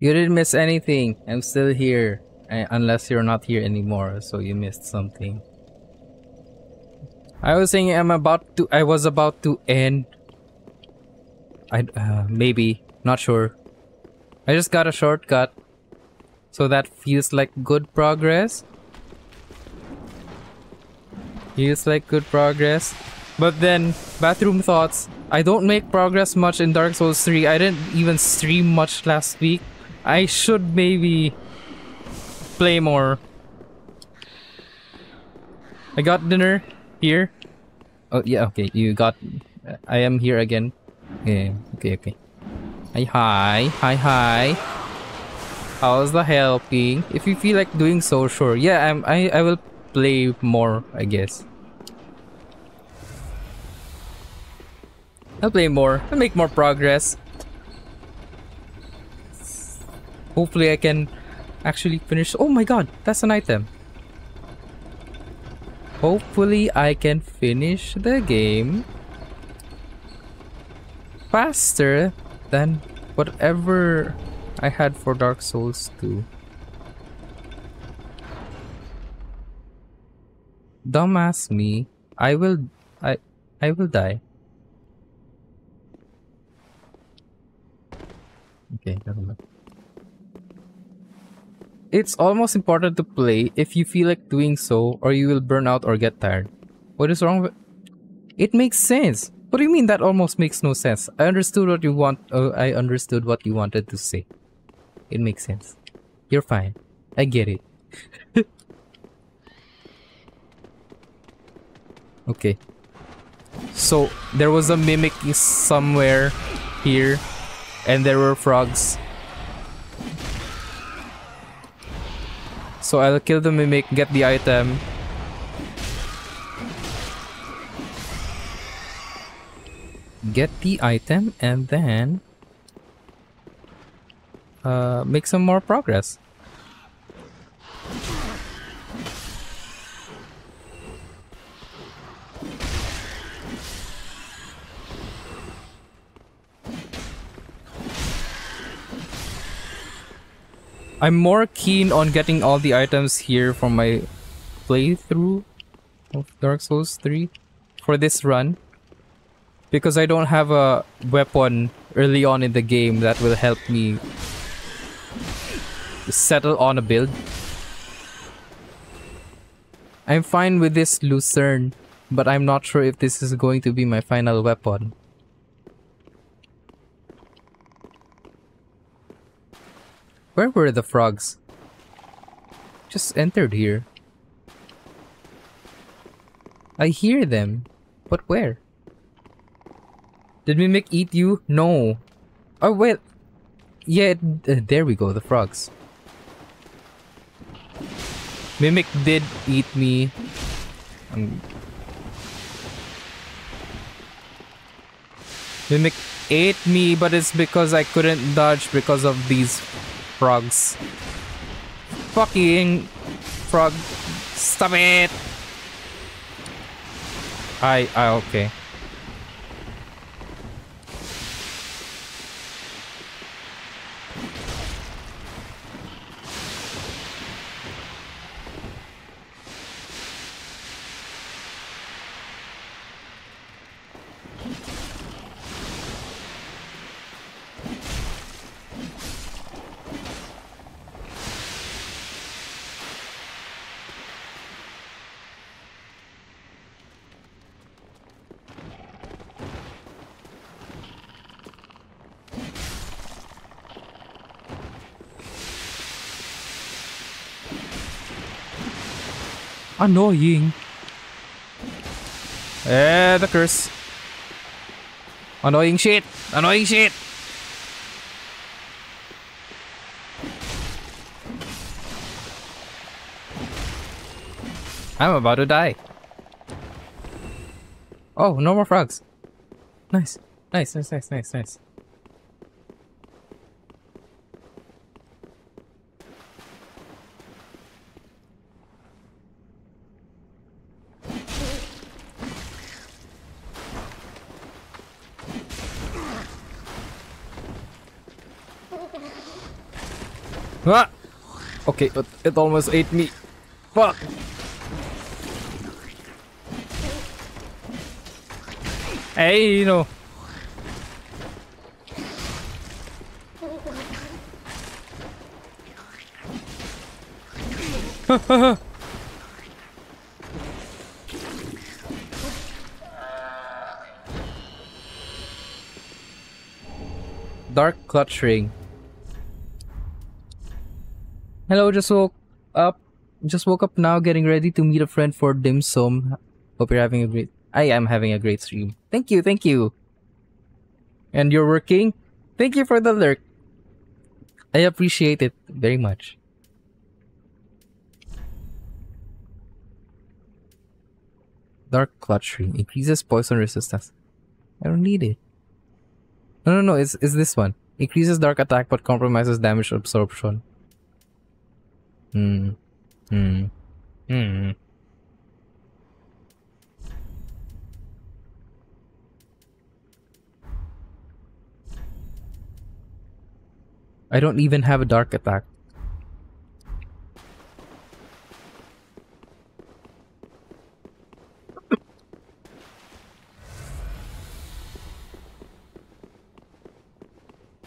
You didn't miss anything. I'm still here. I, unless you're not here anymore, so you missed something. I was saying I'm about to. I was about to end. I uh, maybe not sure. I just got a shortcut, so that feels like good progress. Feels like good progress. But then, bathroom thoughts. I don't make progress much in Dark Souls 3. I didn't even stream much last week. I should maybe play more. I got dinner here. Oh, yeah, okay. You got... I am here again. Yeah, okay, okay. Hi, hi. Hi, hi. How's the helping? If you feel like doing so, sure. Yeah, I'm, I, I will play more, I guess. I'll play more. I'll make more progress. Hopefully I can actually finish. Oh my god, that's an item. Hopefully I can finish the game faster than whatever I had for Dark Souls 2. Dumbass me. I will I I will die. Okay, never mind. It's almost important to play if you feel like doing so or you will burn out or get tired. What is wrong with... It makes sense. What do you mean that almost makes no sense? I understood what you want... Uh, I understood what you wanted to say. It makes sense. You're fine. I get it. okay. So, there was a mimic somewhere here and there were frogs. So I'll kill the mimic, get the item. Get the item and then uh, make some more progress. I'm more keen on getting all the items here from my playthrough of Dark Souls 3 for this run. Because I don't have a weapon early on in the game that will help me settle on a build. I'm fine with this Lucerne, but I'm not sure if this is going to be my final weapon. Where were the frogs? Just entered here. I hear them. But where? Did Mimic eat you? No. Oh, wait. Yeah, uh, there we go, the frogs. Mimic did eat me. Um, Mimic ate me, but it's because I couldn't dodge because of these frogs. Fucking frog. Stop it. I, I, okay. Annoying. Eh, the curse. Annoying shit. Annoying shit. I'm about to die. Oh, no more frogs. Nice. Nice, nice, nice, nice, nice. Ah! Okay, but it almost ate me. Fuck! Hey, you know. Dark clutch ring. Hello, just woke up. Just woke up now, getting ready to meet a friend for dim sum. Hope you're having a great. I am having a great stream. Thank you, thank you. And you're working? Thank you for the lurk. I appreciate it very much. Dark clutch ring increases poison resistance. I don't need it. No, no, no. It's, it's this one. Increases dark attack but compromises damage absorption. I don't even have a dark attack.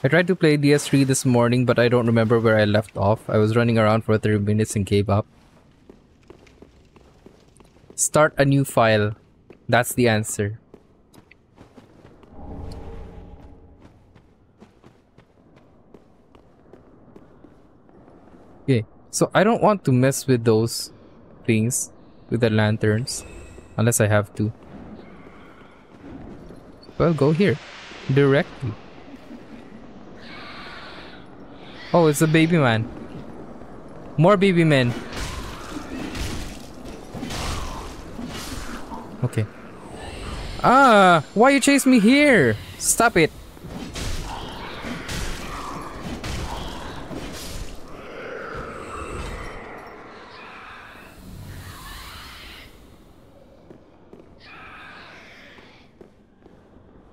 I tried to play DS3 this morning, but I don't remember where I left off. I was running around for 30 minutes and gave up. Start a new file. That's the answer. Okay, so I don't want to mess with those things, with the lanterns, unless I have to. Well, go here, directly. Oh, it's a baby man. More baby men. Okay. Ah, why you chase me here? Stop it.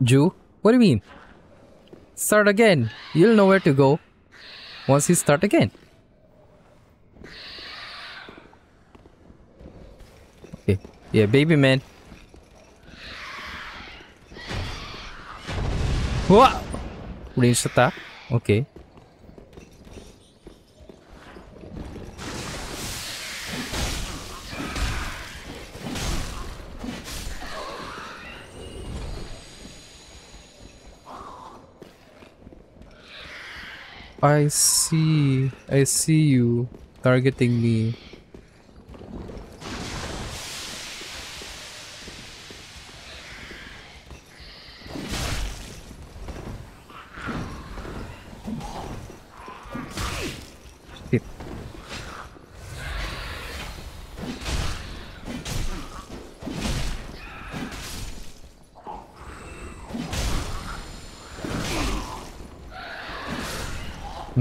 Jew? What do you mean? Start again. You'll know where to go. Once he start again. Okay. Yeah, baby man. What? Range attack? Okay. I see. I see you targeting me.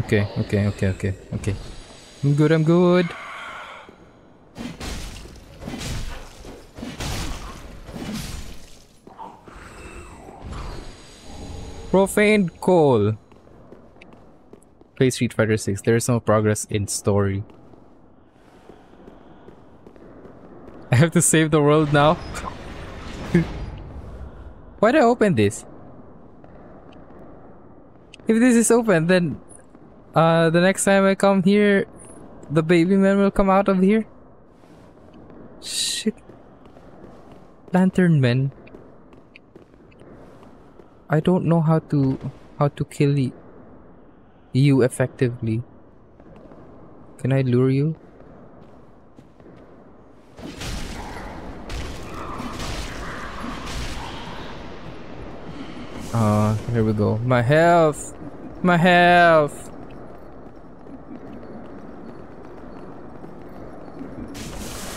Okay, okay, okay, okay, okay. I'm good, I'm good. Profane Call. Play Street Fighter 6. There is no progress in story. I have to save the world now? Why did I open this? If this is open, then uh, the next time I come here, the baby man will come out of here. Shit. Lantern men. I don't know how to how to kill you effectively. Can I lure you? Uh, here we go. My health! My health! no no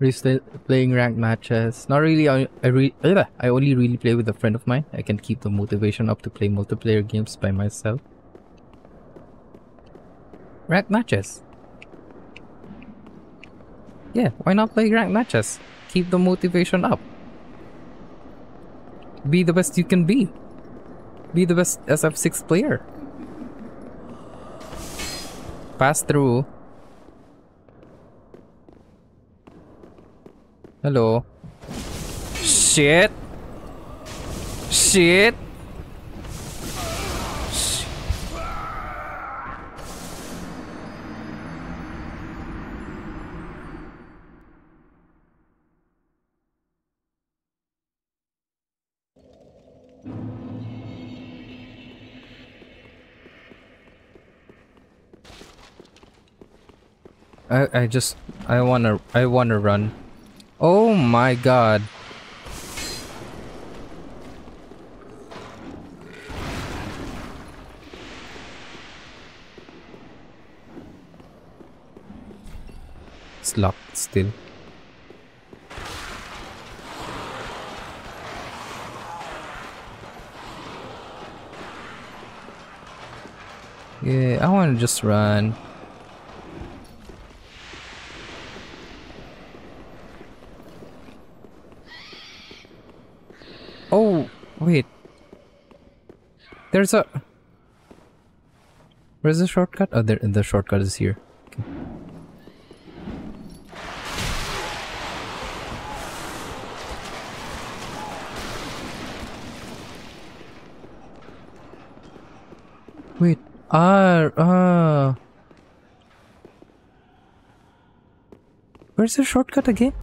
Restay playing ranked matches. Not really. I I, re I only really play with a friend of mine. I can keep the motivation up to play multiplayer games by myself. Ranked matches. Yeah, why not play ranked matches? Keep the motivation up. Be the best you can be. Be the best SF6 player. Pass through. Hello. Shit. Shit. I I just I wanna I wanna run. Oh my god. It's locked still. Yeah, I want to just run. Oh, wait. There's a... Where's the shortcut? Oh, there, the shortcut is here. Okay. Wait. Ah, ah. Where's the shortcut again?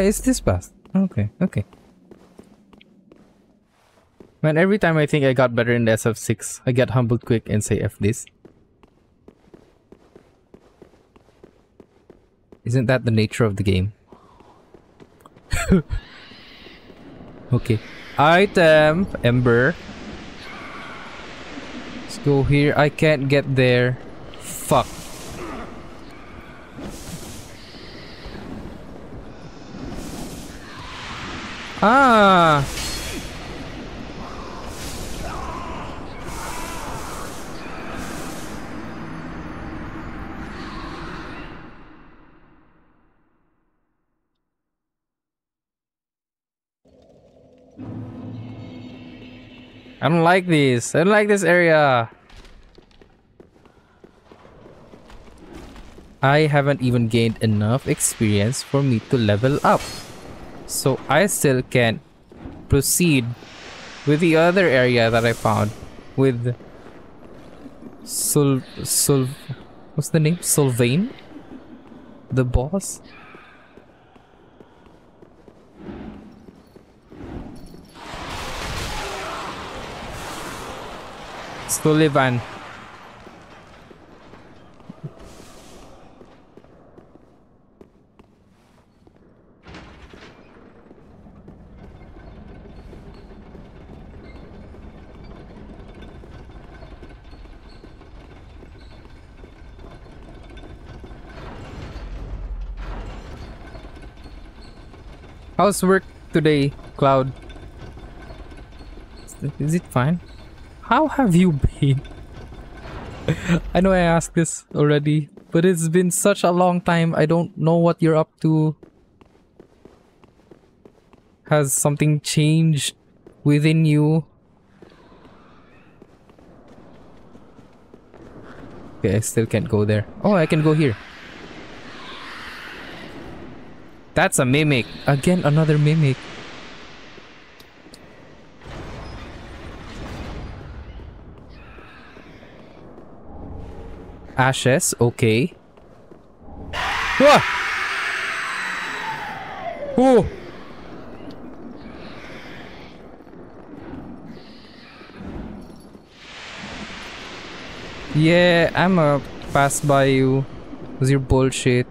Yeah, it's this path. Okay, okay. Man, every time I think I got better in the SF6, I get humbled quick and say F this. Isn't that the nature of the game? okay. Item, Ember. Let's go here. I can't get there. Fuck. Ah! I don't like this. I don't like this area. I haven't even gained enough experience for me to level up. So I still can proceed with the other area that I found with Sul Sul what's the name? Sylvain? The boss? Sulyvahn. How's work today, Cloud? Is it fine? How have you been? I know I asked this already, but it's been such a long time. I don't know what you're up to. Has something changed within you? Okay, I still can't go there. Oh, I can go here. That's a mimic. Again, another mimic. Ashes, okay. Whoa! Oh! Yeah, I'm a pass by you. With your bullshit.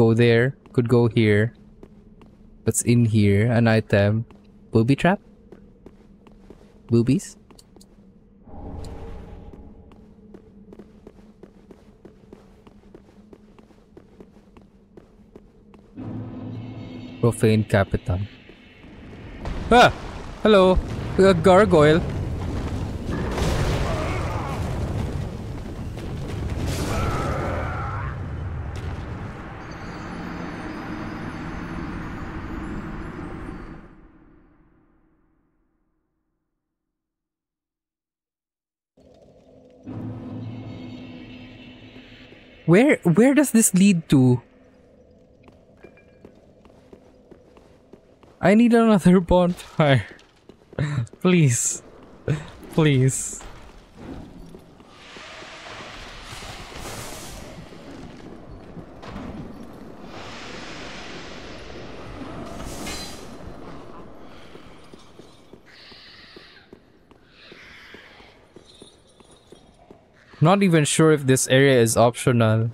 Go there. Could go here. What's in here? An item. Booby trap? Boobies? Profane Capital. Ah! Hello! A gargoyle. Where where does this lead to? I need another bonfire. Please. Please. Not even sure if this area is optional.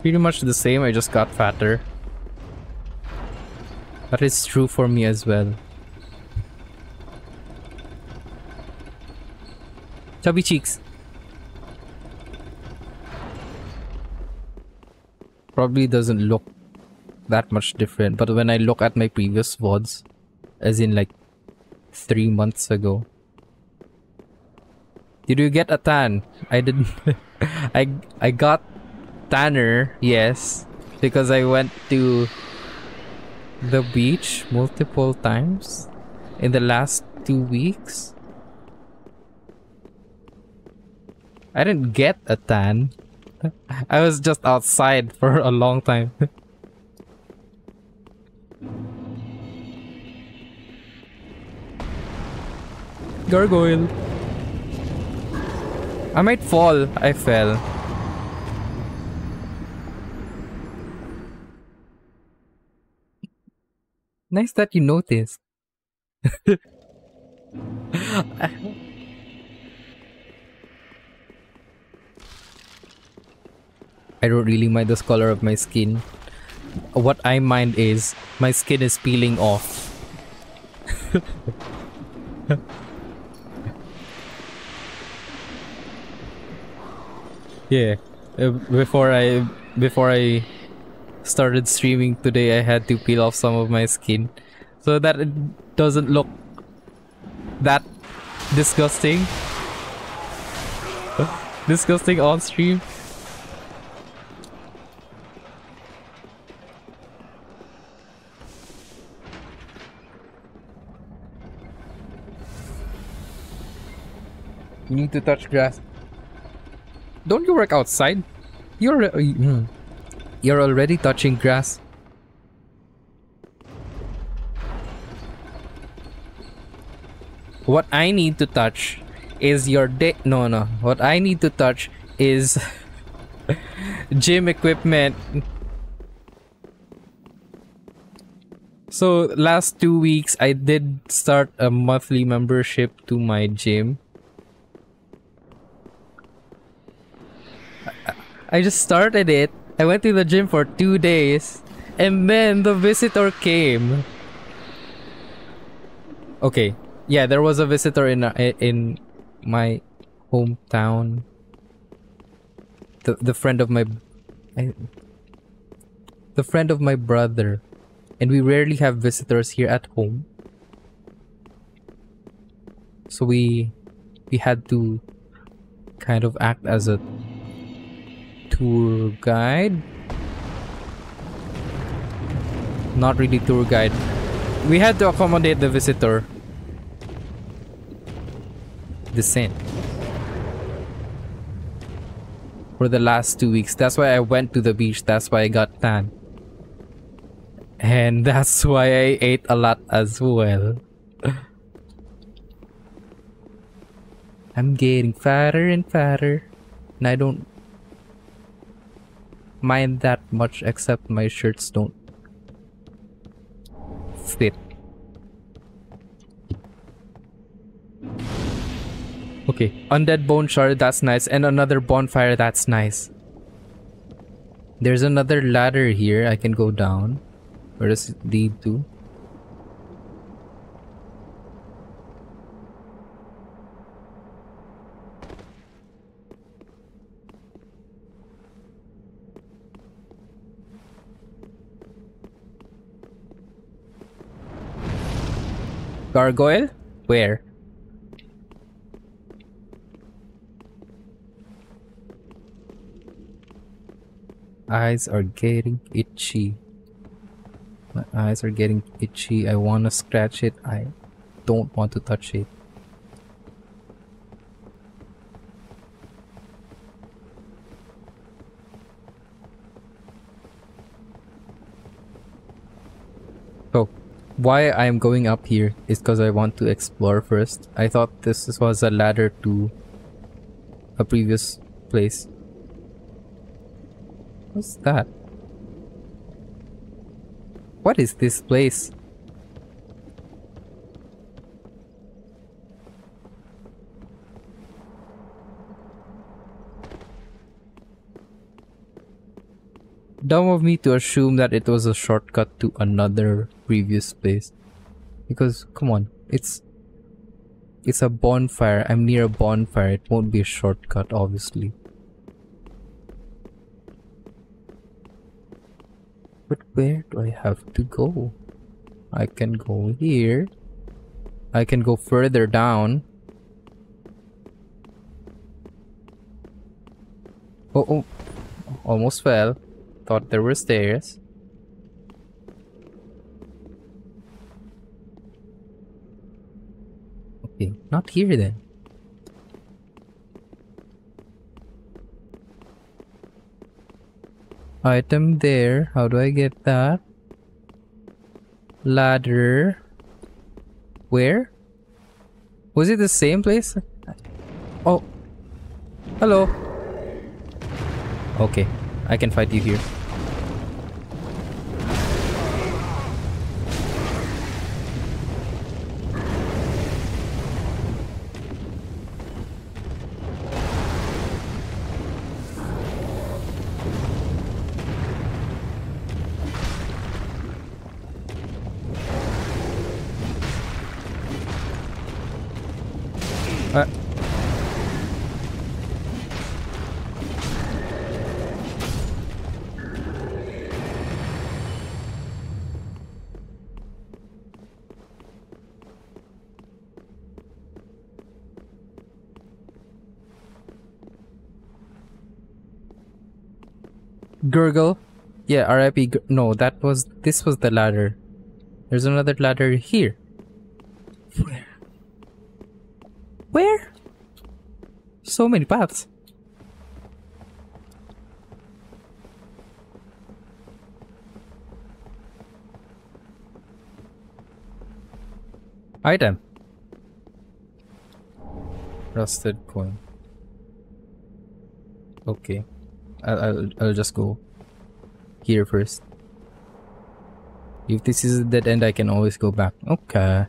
Pretty much the same, I just got fatter. That is true for me as well. Chubby cheeks. Probably doesn't look that much different, but when I look at my previous VODs, as in like three months ago. Did you get a tan? I didn't. I I got tanner, yes, because I went to the beach multiple times in the last two weeks. I didn't get a tan. I was just outside for a long time. Gargoyle. I might fall. I fell. Nice that you noticed. I don't really mind the color of my skin. What I mind is my skin is peeling off. yeah. Uh, before I before I started streaming today, I had to peel off some of my skin so that it doesn't look that disgusting. disgusting on stream. You need to touch grass. Don't you work outside? You're... Uh, mm. You're already touching grass. What I need to touch is your dick. No, no. What I need to touch is gym equipment. So last two weeks I did start a monthly membership to my gym. I just started it I went to the gym for two days and then the visitor came. Okay, yeah, there was a visitor in uh, in my hometown. The the friend of my, I, the friend of my brother, and we rarely have visitors here at home. So we we had to kind of act as a tour guide. Not really tour guide. We had to accommodate the visitor. The Descent. For the last two weeks. That's why I went to the beach. That's why I got tan. And that's why I ate a lot as well. I'm getting fatter and fatter. And I don't mind that much except my shirts don't fit. Okay, undead bone shard, that's nice. And another bonfire, that's nice. There's another ladder here. I can go down. Where does it lead to? Gargoyle? Where? Eyes are getting itchy. My eyes are getting itchy. I want to scratch it. I don't want to touch it. So, why I am going up here is because I want to explore first. I thought this was a ladder to a previous place. What's that? What is this place? Dumb of me to assume that it was a shortcut to another previous place. Because, come on, it's... It's a bonfire. I'm near a bonfire. It won't be a shortcut, obviously. But where do I have to go? I can go here. I can go further down. Oh, oh. Almost fell. Thought there were stairs. Not here then. Item there. How do I get that? Ladder. Where? Was it the same place? Oh. Hello. Okay. I can fight you here. Uh, Gurgle? Yeah, RIP. No, that was. This was the ladder. There's another ladder here. Where? So many paths. Item. Rusted coin. Okay. I'll, I'll, I'll just go here first. If this is a dead end, I can always go back. Okay.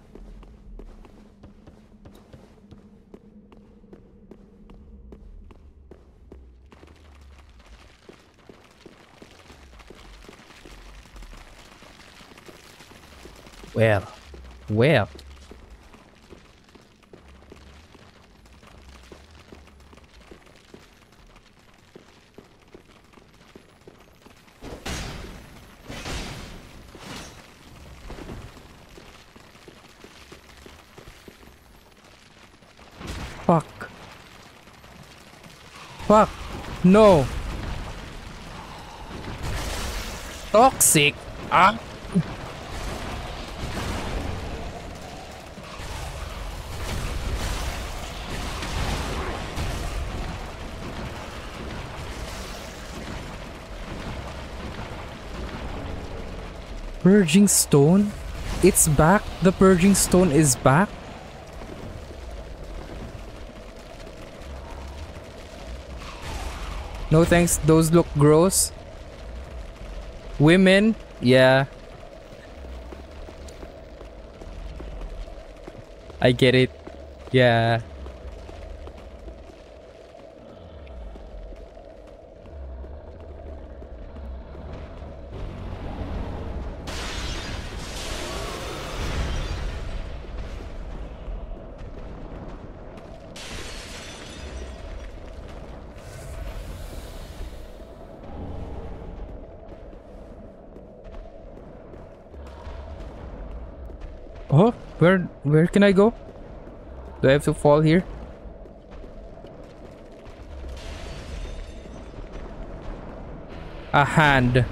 Well, Where? Fuck. Fuck. No. Toxic. Ah. Purging Stone? It's back? The Purging Stone is back? No thanks, those look gross. Women? Yeah. I get it. Yeah. Oh, where where can I go? Do I have to fall here? A hand.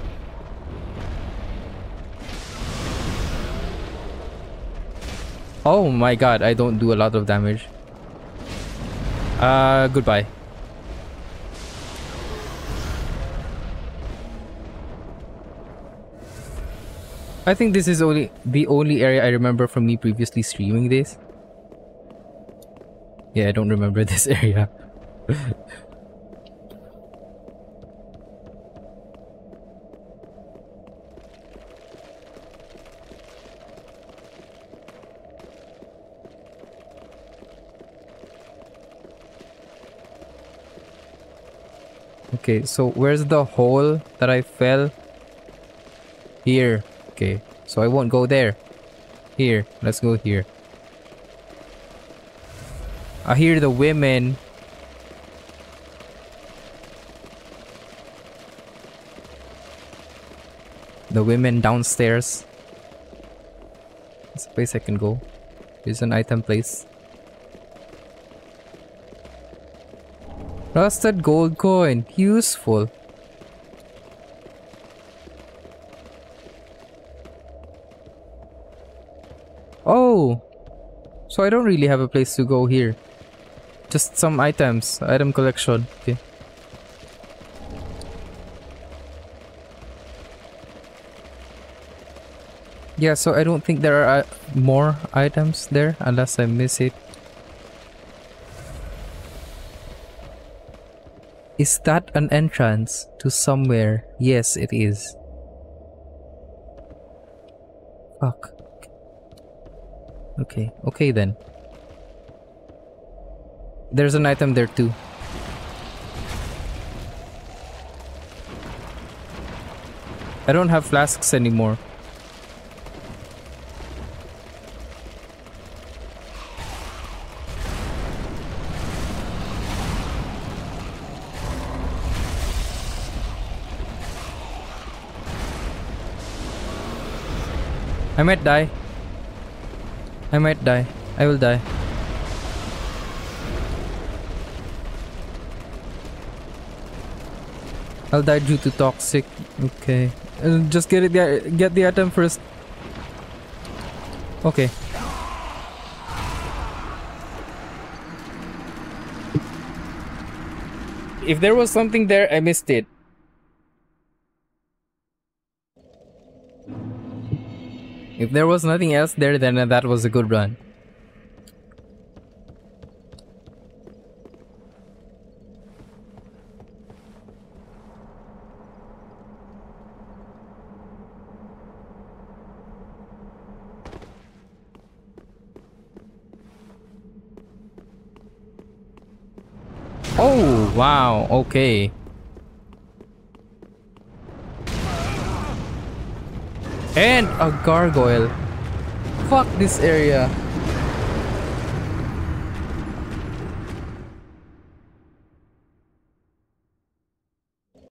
Oh my god, I don't do a lot of damage. Uh, goodbye. I think this is only the only area I remember from me previously streaming this. Yeah, I don't remember this area. okay, so where's the hole that I fell? Here. Okay, so I won't go there. Here, let's go here. I hear the women. The women downstairs. It's a place I can go. There's an item place. Rusted gold coin. Useful. Oh! So I don't really have a place to go here. Just some items. Item collection. Okay. Yeah, so I don't think there are uh, more items there unless I miss it. Is that an entrance to somewhere? Yes, it is. Fuck. Okay, okay then. There's an item there too. I don't have flasks anymore. I might die. I might die. I will die. I'll die due to toxic. Okay. Uh, just get it. Get the item first. Okay. If there was something there, I missed it. If there was nothing else there, then uh, that was a good run. Oh, wow, okay. And a gargoyle. Fuck this area.